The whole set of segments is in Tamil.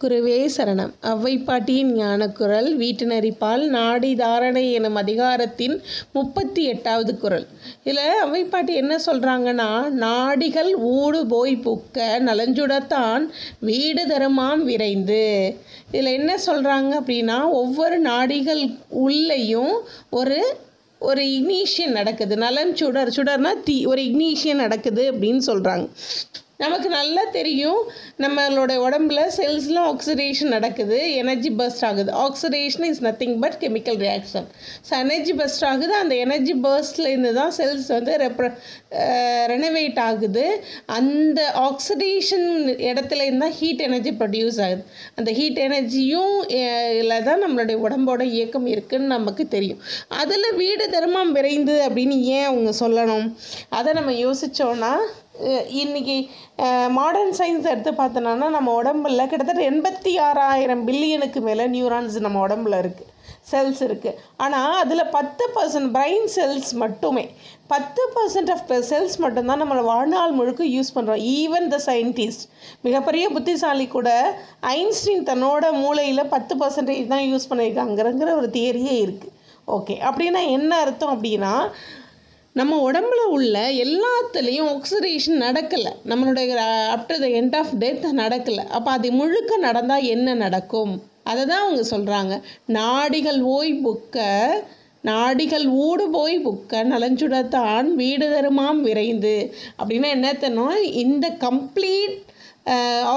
குருவே சரணம். அவ்வை பாட்டியின் ஞானக்குரல் வீட்டினரிப்பால் நாடி தாரணை எனும் அதிகாரத்தின் முப்பத்தி எட்டாவது குரல். இதில் அவ்வை பாட்டி என்ன சொல்கிறாங்கன்னா நாடிகள் ஊடு போய் புக்க நலஞ்சுடத்தான் வீடு தருமாம் விரைந்து. இதில் என்ன சொல்கிறாங்க அப்படின்னா ஒவ்வொரு நாடிகள் உள்ளேயும் ஒரு ஒரு இக்னீஷியன் நடக்குது. நலன் சுடர் சுடர்னா தீ ஒரு இக்னீஷியன் நடக்குது அப்படின்னு சொல்கிறாங்க நமக்கு நல்லா தெரியும். நம்மளோட உடம்புல செல்ஸில் ஆக்சிடேஷன் நடக்குது. எனர்ஜி பர்ஸ்ட் ஆகுது. Oxidation is nothing but chemical reaction so energy burst ஆகுது. அந்த எனர்ஜி பர்ஸ்ட்லேருந்து தான் செல்ஸ் வந்து ரெப்ர ரெனவேட் ஆகுது. அந்த ஆக்சிடேஷன் இடத்துலேருந்து தான் ஹீட் எனர்ஜி ப்ரொடியூஸ் ஆகுது. அந்த ஹீட் எனர்ஜியும் இல்லை தான் நம்மளுடைய உடம்போட இயக்கம் இருக்குன்னு நமக்கு தெரியும். அதில் வீடு தர்மம் விரைந்து அப்படின்னு ஏன் அவங்க சொல்லணும்? அதை நம்ம யோசித்தோன்னா இன்றைக்கி மாடர்ன் சயின்ஸ் எடுத்து பார்த்தோன்னா நம்ம உடம்புல கிட்டத்தட்ட எண்பத்தி ஆறாயிரம் பில்லியனுக்கு மேலே நியூரான்ஸ் நம்ம உடம்புல இருக்குது செல்ஸ் இருக்குது ஆனால் அதில் பத்து பர்சன்ட் பிரைன் செல்ஸ் மட்டுமே. பத்து பர்சன்ட் ஆஃப் செல்ஸ் மட்டும்தான் நம்மளை வாழ்நாள் முழுக்க யூஸ் பண்ணுறோம் ஈவன் த சயின்டிஸ்ட் மிகப்பெரிய புத்திசாலி கூட ஐன்ஸ்டீன் தன்னோட மூளையில் பத்து பர்சன்டேஜ் தான் யூஸ் பண்ணியிருக்காங்கிறங்கிற ஒரு தியரியே இருக்குது ஓகே அப்படின்னா என்ன அர்த்தம் அப்படின்னா நம்ம உடம்புல உள்ள எல்லாத்துலேயும் ஆக்சிடேஷன் நடக்கலை. நம்மளுடைய after the end of death நடக்கலை. அப்போ அது முழுக்க நடந்தால் என்ன நடக்கும்? அதை தான் அவங்க சொல்கிறாங்க நாடிகள் ஓய் புக்க நாடிகள் ஊடு போய் புக்க நலஞ்சுடத்தான் வீடு தருமாம் விரைந்து. அப்படின்னா என்ன இந்த கம்ப்ளீட்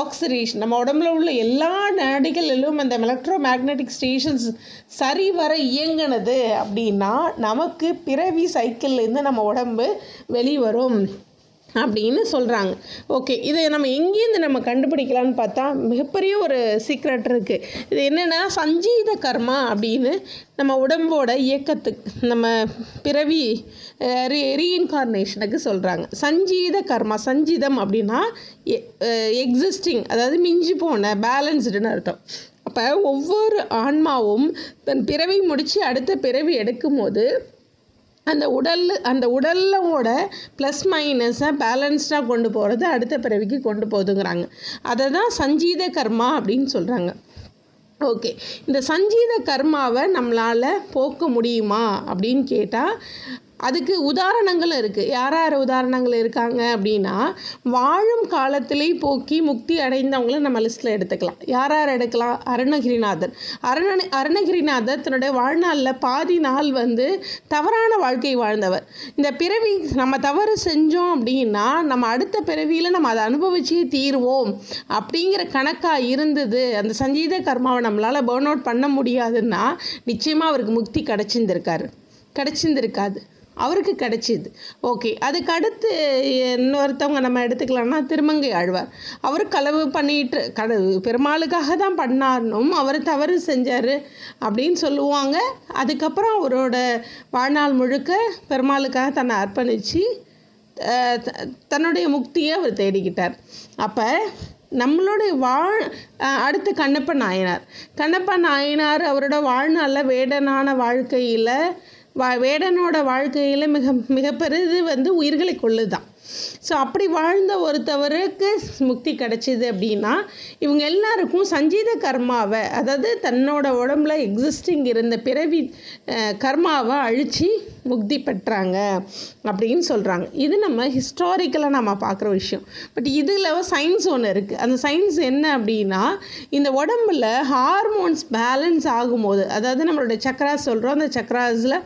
ஆக்சிடேஷன் நம்ம உடம்புல உள்ள எல்லா நாடிகளிலும் அந்த எலக்ட்ரோ மேக்னெட்டிக் ஸ்டேஷன்ஸ் சரி வர இயங்கினது அப்படின்னா நமக்கு பிறவி சைக்கிள்லேருந்து நம்ம உடம்பு வெளிவரும். அப்படின்னு சொல்கிறாங்க ஓகே இதை நம்ம எங்கேருந்து நம்ம கண்டுபிடிக்கலான்னு பார்த்தா மிகப்பெரிய ஒரு சீக்ரெட் இருக்குது இது என்னென்னா சஞ்சீத கர்மா அப்படின்னு நம்ம உடம்போட இயக்கத்துக்கு நம்ம பிறவி ரீ ரீஇன்கார்னேஷனுக்கு சொல்கிறாங்க சஞ்சீத கர்மா சஞ்சீதம் அப்படின்னா எக்ஸிஸ்டிங் அதாவது மிஞ்சி போன பேலன்ஸ்டுன்னு அர்த்தம். அப்போ ஒவ்வொரு ஆன்மாவும் தன் பிறவி முடித்து அடுத்த பிறவி எடுக்கும்போது அந்த உடல் அந்த உடலோட ப்ளஸ் மைனஸை பேலன்ஸ்டாக கொண்டு போகிறது அடுத்த பிறவிக்கு கொண்டு போகுதுங்கிறாங்க. அதை தான் சஞ்சீத கர்மா அப்படின்னு சொல்கிறாங்க ஓகே இந்த சஞ்சீத கர்மாவை நம்மளால் போக்க முடியுமா அப்படின்னு கேட்டால் அதுக்கு உதாரணங்களும் இருக்குது யார் யார் உதாரணங்கள் இருக்காங்க அப்படின்னா வாழும் காலத்திலே போக்கி முக்தி அடைந்தவங்கள நம்ம லிஸ்ட்டில் எடுத்துக்கலாம். யார் யார் எடுக்கலாம்? அருணகிரிநாதர் அருண அருணகிரிநாதர் தன்னுடைய வாழ்நாளில் பாதி நாள் வந்து தவறான வாழ்க்கை வாழ்ந்தவர். இந்த பிறவி நம்ம தவறு செஞ்சோம் அப்படின்னா நம்ம அடுத்த பிறவியில் நம்ம அதை அனுபவிச்சே தீர்வோம் அப்படிங்கிற கணக்காக இருந்தது. அந்த சஞ்சீத கர்மாவை நம்மளால் பேர்ன் அவுட் பண்ண முடியாதுன்னா நிச்சயமாக அவருக்கு முக்தி கிடச்சிருந்திருக்காரு. கிடச்சிருந்திருக்காது. அவருக்கு கிடைச்சிது. ஓகே அதுக்கு அடுத்து இன்னொருத்தவங்க நம்ம எடுத்துக்கலாம்னா திருமங்கை ஆழ்வார். அவர் களவு பண்ணிட்டு கட பெருமாளுக்காக தான் பண்ணார்னும் அவர் தவறு செஞ்சார் அப்படின்னு சொல்லுவாங்க. அதுக்கப்புறம் அவரோட வாழ்நாள் முழுக்க பெருமாளுக்காக தன்னை அர்ப்பணித்து தன்னுடைய முக்தியை அவர் தேடிக்கிட்டார். அப்போ நம்மளுடைய வாழ் அடுத்து கண்ணப்ப நாயனார். கண்ணப்ப நாயனார் அவரோட வாழ்நாளில் வேடனான வாழ்க்கையில் வா வேடனோட வாழ்க்கையில் மிக மிக பெரிது வந்து உயிர்களை கொள்ளுதான். ஸோ அப்படி வாழ்ந்த ஒருத்தவருக்கு முக்தி கிடைச்சிது அப்படின்னா இவங்க எல்லாருக்கும் சஞ்சீத கர்மாவை அதாவது தன்னோட உடம்புல எக்ஸிஸ்டிங் இருந்த பிறவி கர்மாவை அழித்து முக்தி பெற்றாங்க அப்படின்னு சொல்கிறாங்க இது நம்ம ஹிஸ்டாரிக்கலாக நம்ம பார்க்குற விஷயம். பட் இதில் சயின்ஸ் ஒன்று இருக்குது அந்த சயின்ஸ் என்ன அப்படின்னா இந்த உடம்புல ஹார்மோன்ஸ் பேலன்ஸ் ஆகும்போது அதாவது நம்மளோட சக்கராஸ் சொல்கிறோம் அந்த சக்கராஸில்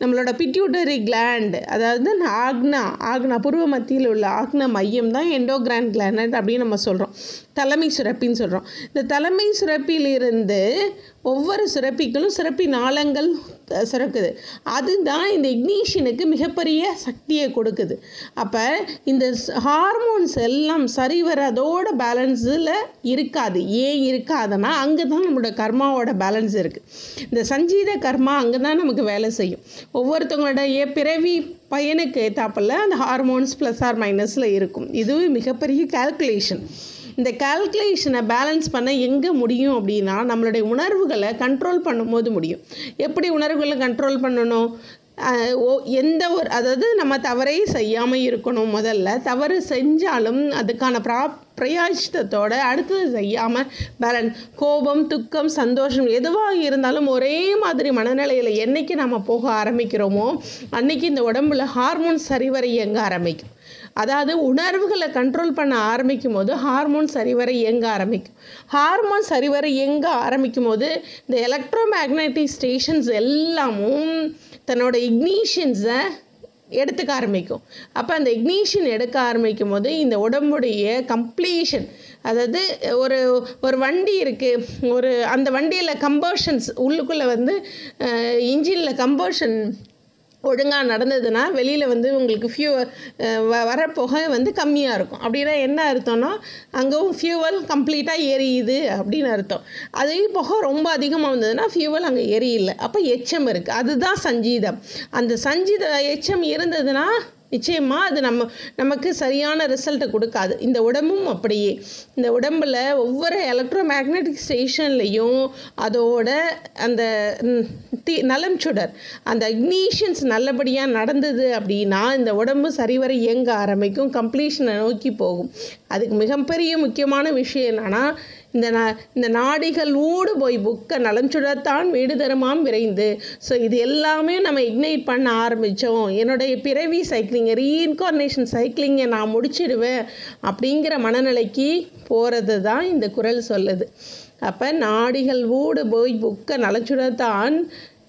நம்மளோட பிட்யூட்டரி கிளாண்ட் அதாவது ஆக்னா ஆக்னா பூர்வ மத்தியில் உள்ள ஆக்னா மையம் தான் எண்டோகிராண்ட் கிளாண்ட் அப்படின்னு நம்ம சொல்கிறோம் தலைமை சுரப்பின்னு சொல்கிறோம் இந்த தலைமை சுரப்பிலிருந்து ஒவ்வொரு சுரப்பிகளும் சுரப்பி நாளங்கள் சுரக்குது அதுதான் இந்த இக்னீஷனுக்கு மிகப்பெரிய சக்தியை கொடுக்குது. அப்போ இந்த ஹார்மோன்ஸ் எல்லாம் சரிவர அதோட பேலன்ஸில் இருக்காது. ஏன் இருக்காதுன்னா அங்கே தான் நம்மளோட கர்மாவோட பேலன்ஸ் இருக்குது இந்த சஞ்சீத கர்மா அங்கே தான் நமக்கு வேலை செய்யும். ஒவ்வொருத்தவங்களோட பிறவி பையனுக்கு ஏற்றாப்பில் அந்த ஹார்மோன்ஸ் ப்ளஸ் ஆர் மைனஸில் இருக்கும். இதுவும் மிகப்பெரிய கால்குலேஷன் இந்த கால்குலேஷனை பேலன்ஸ் பண்ண எங்கே முடியும் அப்படின்னா நம்மளுடைய உணர்வுகளை கண்ட்ரோல் பண்ணும்போது முடியும். எப்படி உணர்வுகளை கண்ட்ரோல் பண்ணணும்? ஓ- எந்த ஒரு அதாவது நம்ம தவறே செய்யாமல் இருக்கணும் முதல்ல. தவறு செஞ்சாலும் அதுக்கான ப்ரா பிரயாசித்தத்தோட அடுத்தது செய்யாமல் பேலன்ஸ் கோபம் துக்கம் சந்தோஷம் எதுவாக இருந்தாலும் ஒரே மாதிரி மனநிலையில் என்றைக்கு நம்ம போக ஆரம்பிக்கிறோமோ அன்னைக்கு இந்த உடம்புல ஹார்மோன் சரிவர இயங்க ஆரம்பிக்கும். அதாவது உணர்வுகளை கண்ட்ரோல் பண்ண ஆரம்பிக்கும் போது ஹார்மோன் சரிவர இயங்க ஆரம்பிக்கும். ஹார்மோன் சரிவர இயங்க ஆரம்பிக்கும் போது இந்த எலக்ட்ரோ மேக்னட்டிக் ஸ்டேஷன்ஸ் எல்லாமும் தன்னோட இக்னீஷியன்ஸை எடுத்துக்க ஆரம்பிக்கும். அப்போ அந்த இக்னீஷன் எடுக்க ஆரம்பிக்கும் போது இந்த உடம்புடைய கம்ப்ளீஷன் அதாவது ஒரு ஒரு வண்டி இருக்குது ஒரு அந்த வண்டியில் கம்பர்ஷன்ஸ் உள்ளுக்குள்ளே வந்து இன்ஜினில் கம்பர்ஷன் ஒழுங்காக நடந்ததுன்னா வெளியில் வந்து உங்களுக்கு ஃபியூ வ வர புகை வந்து கம்மியாக இருக்கும். அப்படின்னா என்ன அர்த்தம்னா அங்கேவும் ஃபியூவல் கம்ப்ளீட்டாக எரியுது அப்படின்னு அர்த்தம். அதே புகை ரொம்ப அதிகமாக வந்ததுன்னா ஃபியூவல் அங்கே எரியல அப்போ எச்சம் இருக்குது அதுதான் சஞ்சீதம். அந்த சஞ்சீத எச்சம் இருந்ததுன்னா நிச்சயமாக அது நம்ம நமக்கு சரியான ரிசல்ட்டை கொடுக்காது. இந்த உடம்பும் அப்படியே. இந்த உடம்பில் ஒவ்வொரு எலக்ட்ரோ மேக்னெட்டிக் ஸ்டேஷன்லேயும் அதோட அந்த தீ நலம் சுடர் அந்த இக்னீஷியன்ஸ் நல்லபடியாக நடந்தது அப்படின்னா இந்த உடம்பு சரிவர இயங்க ஆரம்பிக்கும் கம்ப்ளீஷனை நோக்கி போகும். அதுக்கு மிகப்பெரிய முக்கியமான விஷயம் என்னன்னா இந்த நா இந்த நாடிகள் ஊடு போய் புக்க நலம் சுடத்தான் வீடு தருமாம் விரைந்து. ஸோ இது எல்லாமே நம்ம இக்னைட் பண்ண ஆரம்பித்தோம் என்னுடைய பிறவி சைக்கிளிங்கை ரீஇன்கார்னேஷன் சைக்கிளிங்கை நான் முடிச்சிடுவேன் அப்படிங்கிற மனநிலைக்கு போகிறது தான் இந்த குரல் சொல்லுது. அப்போ நாடிகள் ஊடு போய் புக்க நலச்சுடத்தான்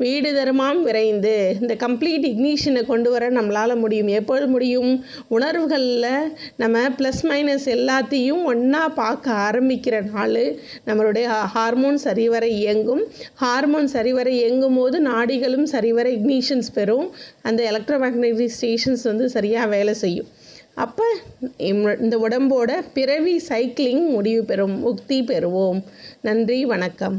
வீடு தருமாம் விரைந்து. இந்த கம்ப்ளீட் இக்னிஷனை கொண்டு வர நம்மளால் முடியும். எப்பொழுது முடியும்? உணர்வுகளில் நம்ம ப்ளஸ் மைனஸ் எல்லாத்தையும் ஒன்றா பார்க்க ஆரம்பிக்கிற நாள் நம்மளுடைய ஹார்மோன் சரிவர இயங்கும். ஹார்மோன் சரிவர இயங்கும் போது நாடிகளும் சரிவர இக்னிஷன்ஸ் பெறும். அந்த எலக்ட்ரோ மேக்னெட்டிக் ஸ்டேஷன்ஸ் வந்து சரியாக வேலை செய்யும். அப்போ இந்த உடம்போட பிறவி சைக்கிளிங் முடிவு பெறும். முக்தி பெறுவோம். நன்றி வணக்கம்.